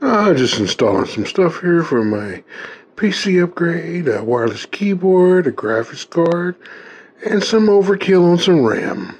Uh, just installing some stuff here for my PC upgrade, a wireless keyboard, a graphics card, and some overkill on some RAM.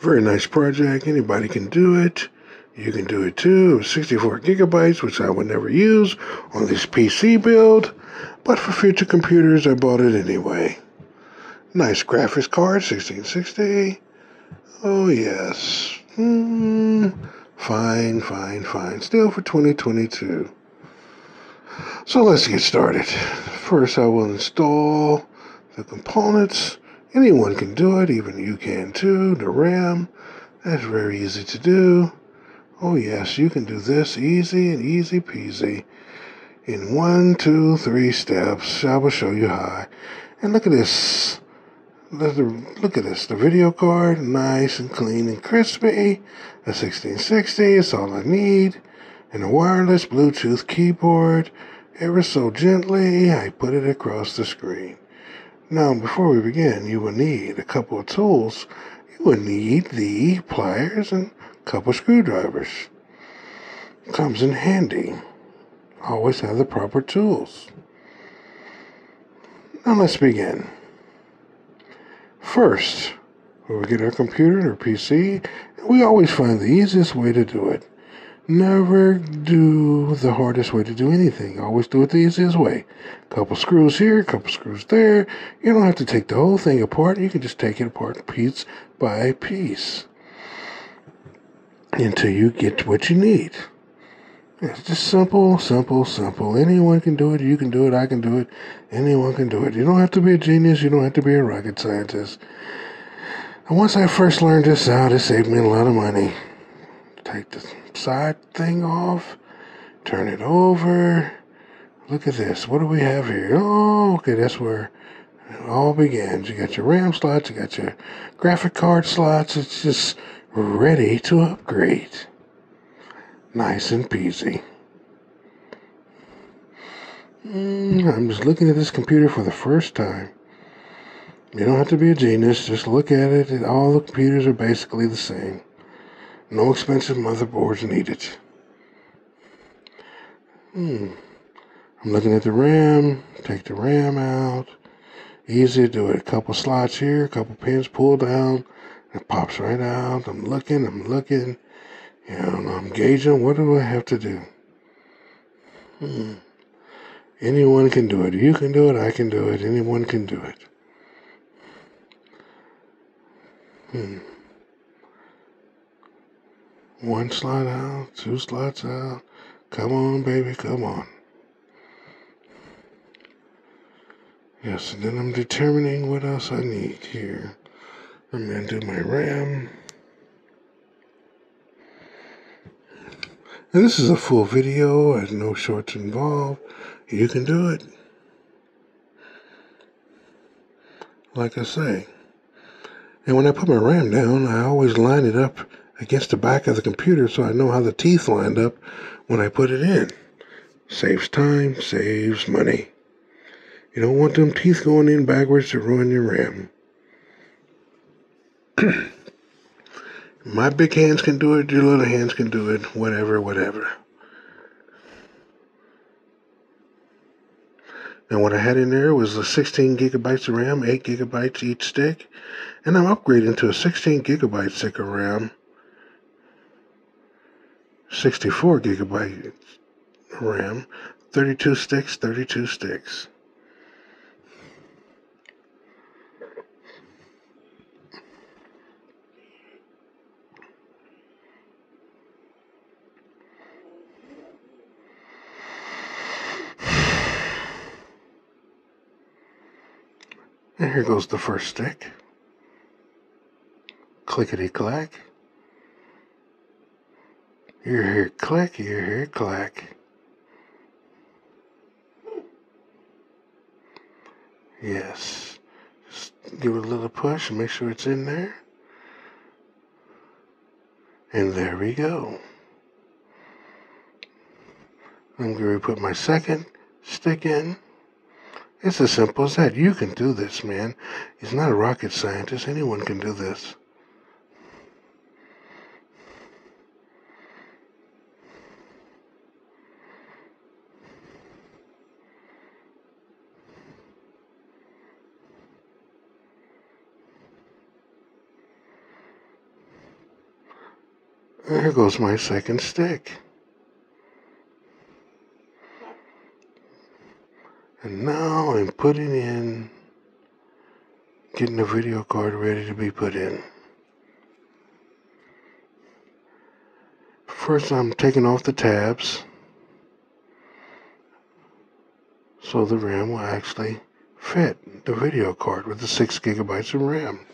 Very nice project. Anybody can do it. You can do it too. 64 gigabytes, which I would never use on this PC build, but for future computers, I bought it anyway. Nice graphics card, 1660. Oh, yes. Hmm. Fine, fine, fine. Still for 2022. So let's get started. First, I will install the components. Anyone can do it, even you can too. The RAM, that's very easy to do. Oh, yes, you can do this easy and easy peasy. In one, two, three steps, I will show you how. And look at this. Look at this. The video card, nice and clean and crispy. A 1660 is all I need. And a wireless Bluetooth keyboard. Ever so gently, I put it across the screen. Now, before we begin, you will need a couple of tools. You will need the pliers and a couple screwdrivers. Comes in handy. Always have the proper tools. Now let's begin. First, we get our computer or PC, we always find the easiest way to do it. Never do the hardest way to do anything. Always do it the easiest way. Couple screws here, couple screws there. You don't have to take the whole thing apart. You can just take it apart piece by piece until you get what you need. It's just simple, simple, simple. Anyone can do it. You can do it. I can do it. Anyone can do it. You don't have to be a genius. You don't have to be a rocket scientist. And once I first learned this out, it saved me a lot of money. Take the side thing off, turn it over. Look at this. What do we have here? Oh, okay, that's where it all begins. You got your RAM slots, you got your graphic card slots. It's just ready to upgrade. Nice and peasy. Mm, I'm just looking at this computer for the first time. You don't have to be a genius, just look at it. All the computers are basically the same. No expensive motherboards needed. Hmm. I'm looking at the RAM. Take the RAM out. Easy to do it. A couple slots here, a couple pins pull down. It pops right out. I'm looking, I'm looking. Know, I'm gauging what do I have to do. Hmm. Anyone can do it. You can do it. I can do it. Anyone can do it. Hmm. One slot out, two slots out. Come on, baby, come on. Yes, and then I'm determining what else I need here. I'm going to do my RAM. This is a full video, has no shorts involved. You can do it. Like I say. And when I put my RAM down, I always line it up against the back of the computer so I know how the teeth lined up when I put it in. Saves time, saves money. You don't want them teeth going in backwards to ruin your RAM. My big hands can do it, your little hands can do it, whatever, whatever. And what I had in there was the 16 gigabytes of RAM, 8 gigabytes each stick. And I'm upgrading to a 16 gigabyte stick of RAM, 64 gigabyte RAM, 32 sticks, 32 sticks. And here goes the first stick. Clickety clack. You hear click, you hear clack. Yes. Just give it a little push and make sure it's in there. And there we go. I'm going to put my second stick in. It's as simple as that. You can do this, man. He's not a rocket scientist. Anyone can do this. There goes my second stick. And now I'm putting in, getting the video card ready to be put in. First I'm taking off the tabs so the RAM will actually fit the video card with the 6 gigabytes of RAM.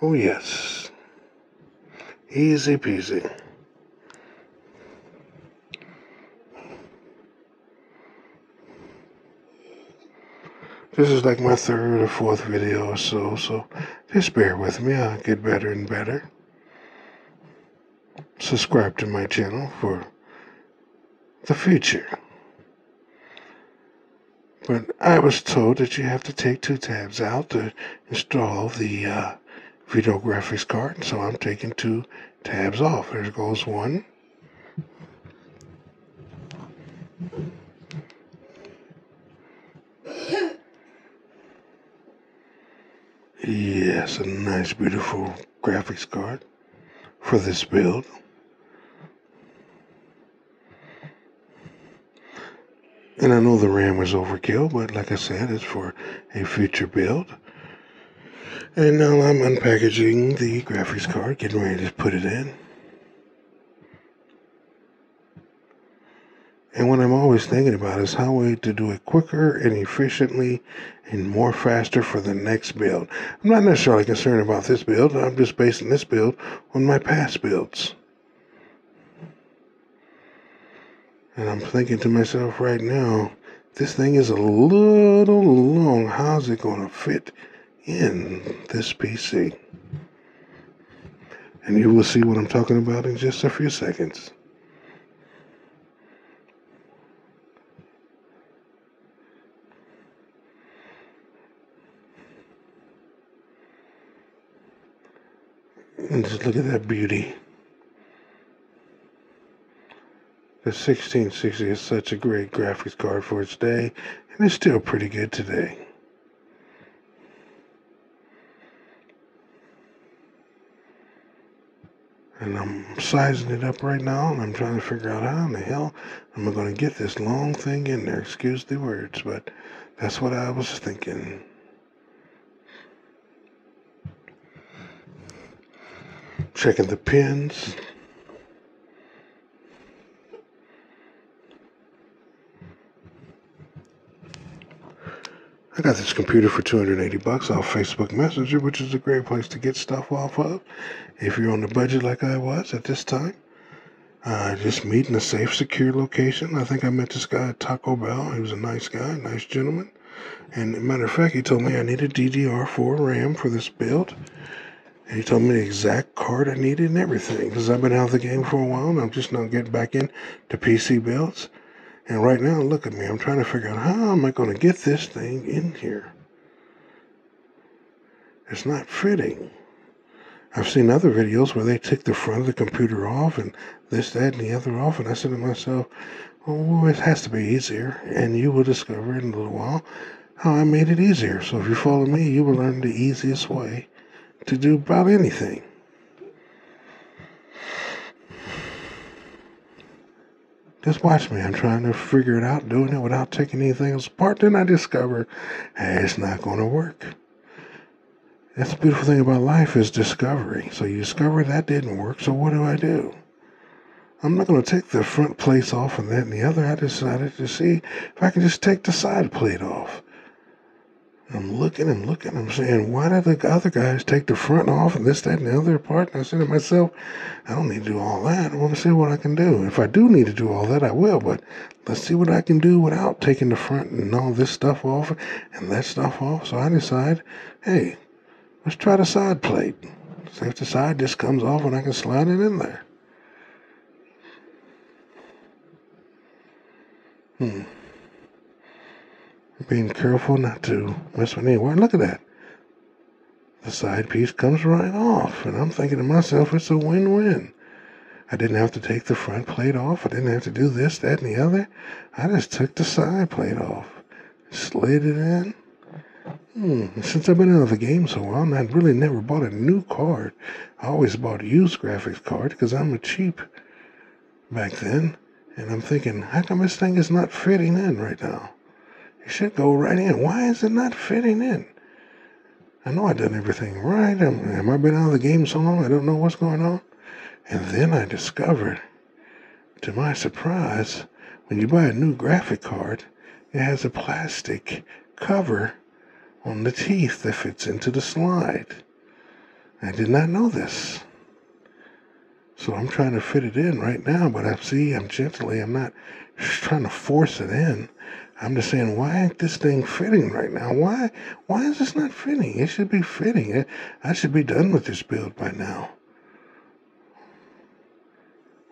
Oh yes, easy peasy. This is like my third or fourth video or so, so just bear with me. I'll get better and better. Subscribe to my channel for the future. But I was told that you have to take two tabs out to install the uh, video graphics card, so I'm taking two tabs off. There goes one. Yes, a nice, beautiful graphics card for this build. And I know the RAM was overkill, but like I said, it's for a future build. And now I'm unpackaging the graphics card, getting ready to put it in. And what I'm always thinking about is how we to do it quicker and efficiently and more faster for the next build. I'm not necessarily concerned about this build. I'm just basing this build on my past builds. And I'm thinking to myself right now, this thing is a little long. How's it going to fit in this PC? And you will see what I'm talking about in just a few seconds. And just look at that beauty. The 1660 is such a great graphics card for its day, and it's still pretty good today. And I'm sizing it up right now, and I'm trying to figure out how in the hell am I going to get this long thing in there. Excuse the words, but that's what I was thinking. checking the pins. I got this computer for 280 bucks off Facebook Messenger, which is a great place to get stuff off of if you're on the budget like I was at this time. Uh, just meet in a safe, secure location. I think I met this guy at Taco Bell. He was a nice guy, nice gentleman. And matter of fact, he told me I needed DDR4 RAM for this build. And he told me the exact card I needed and everything. Because I've been out of the game for a while and I'm just now getting back in to PC builds. And right now, look at me. I'm trying to figure out how am I going to get this thing in here. It's not fitting. I've seen other videos where they take the front of the computer off and this, that, and the other off. And I said to myself, oh, it has to be easier. And you will discover in a little while how I made it easier. So if you follow me, you will learn the easiest way to do about anything. Just watch me. I'm trying to figure it out, doing it without taking anything else apart. Then I discover, hey, it's not going to work. That's the beautiful thing about life is discovery. So you discover that didn't work. So what do I do? I'm not going to take the front plate off and that and the other. I decided to see if I can just take the side plate off. I'm looking and looking. I'm saying, why did the other guys take the front off and this, that, and the other part? And I said to myself, I don't need to do all that. I want to see what I can do. If I do need to do all that, I will. But let's see what I can do without taking the front and all this stuff off and that stuff off. So I decide, hey, let's try the side plate. See if the side just comes off and I can slide it in there. Hmm being careful not to mess with anyone. Look at that. The side piece comes right off. And I'm thinking to myself, it's a win win. I didn't have to take the front plate off. I didn't have to do this, that, and the other. I just took the side plate off, slid it in, Hmm, since I've been out of the game so long, I really never bought a new card. I always bought used graphics card because I'm a cheap back then. And I'm thinking, how come this thing is not fitting in right now? It should go right in. Why is it not fitting in? I know I've done everything right. Am, am I been out of the game so long I don't know what's going on? And then I discovered, to my surprise, when you buy a new graphic card, it has a plastic cover on the teeth that fits into the slide. I did not know this. So I'm trying to fit it in right now, but I see I'm gently, I'm not trying to force it in. I'm just saying, why ain't this thing fitting right now? Why why is this not fitting? It should be fitting. I should be done with this build by now.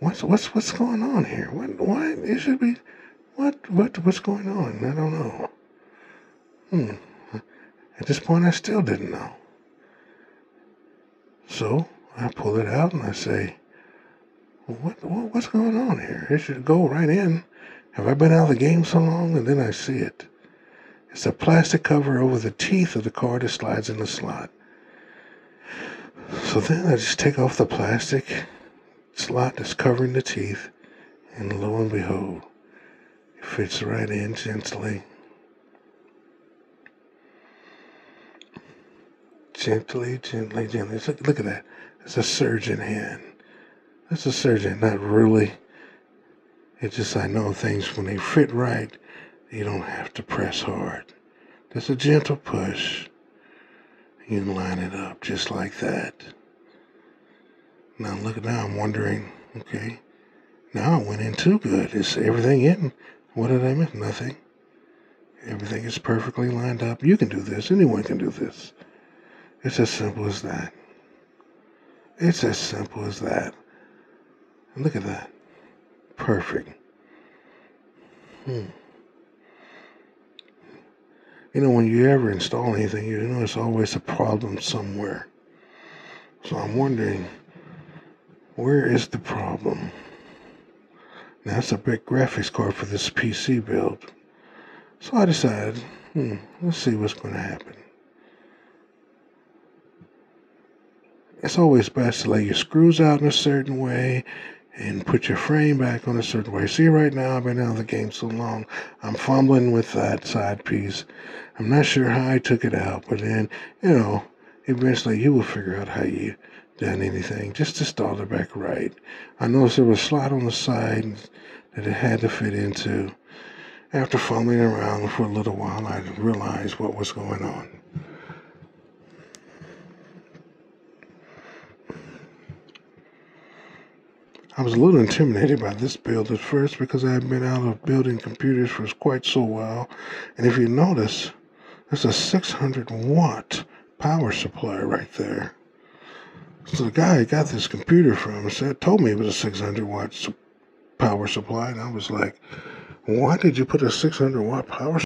What's what's what's going on here? What why it should be what what what's going on? I don't know. Hmm. At this point, I still didn't know. So I pull it out and I say, what, what, what's going on here? It should go right in. Have I been out of the game so long? And then I see it. It's a plastic cover over the teeth of the card that slides in the slot. So then I just take off the plastic slot that's covering the teeth, and lo and behold, it fits right in gently Gently, gently, gently. Look, look at that. It's a surgeon hand. It's a surgeon, not really. It's just I know things when they fit right, you don't have to press hard. Just a gentle push. You can line it up just like that. Now look now I'm wondering, okay, now it went in too good. Is everything in? What did I miss? Nothing. Everything is perfectly lined up. You can do this. Anyone can do this. It's as simple as that. It's as simple as that. Look at that. Perfect. Hmm. You know, when you ever install anything, you know there's always a problem somewhere. So I'm wondering, where is the problem? Now, that's a big graphics card for this PC build. So I decided, hmm, let's see what's going to happen. it's always best to lay your screws out in a certain way and put your frame back on a certain way. See, right now, I've been out of the game so long, I'm fumbling with that side piece. I'm not sure how I took it out, but then, you know, eventually you will figure out how you done anything. Just to start it back right. I noticed there was a slot on the side that it had to fit into. After fumbling around for a little while, I realized what was going on. I was a little intimidated by this build at first because I had been out of building computers for quite so while. And if you notice, there's a 600 watt power supply right there. So the guy I got this computer from said, told me it was a 600 watt power supply. And I was like, why did you put a 600 watt power